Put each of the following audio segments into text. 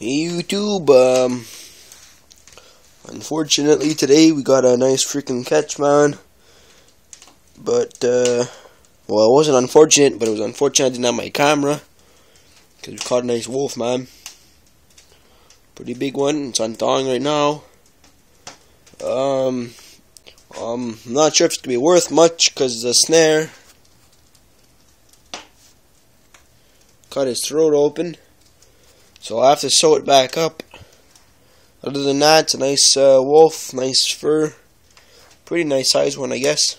YouTube, um, unfortunately today we got a nice freaking catch, man. But, uh, well, it wasn't unfortunate, but it was unfortunate I didn't have my camera. Because we caught a nice wolf, man. Pretty big one, it's on thawing right now. Um, um, I'm not sure if it's going to be worth much, because the snare cut his throat open. So I'll have to sew it back up. Other than that, it's a nice uh, wolf, nice fur. Pretty nice size one, I guess.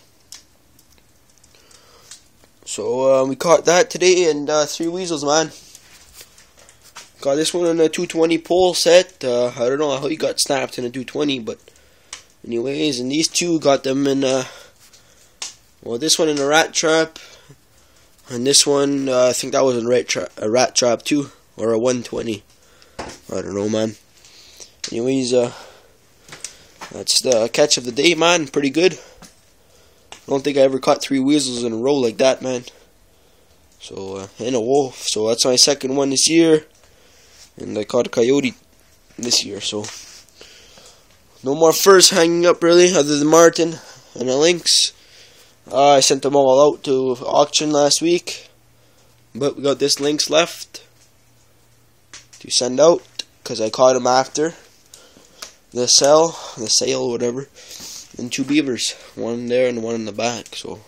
So uh, we caught that today and uh, three weasels, man. Got this one on a 220 pole set. Uh, I don't know how he got snapped in a 220, but anyways, and these two got them in. Well, this one in a rat trap, and this one uh, I think that was in a rat, tra a rat trap too or a 120. I don't know, man. Anyways, uh, that's the catch of the day, man. Pretty good. I don't think I ever caught three weasels in a row like that, man. So, uh, and a wolf. So that's my second one this year. And I caught a coyote this year, so. No more furs hanging up, really, other than marten and a lynx. Uh, I sent them all out to auction last week. But we got this lynx left to send out because I caught him after the sale, the sale, whatever, and two beavers, one there and one in the back. So,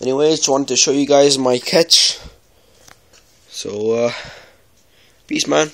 anyways, just wanted to show you guys my catch. So, uh, peace, man.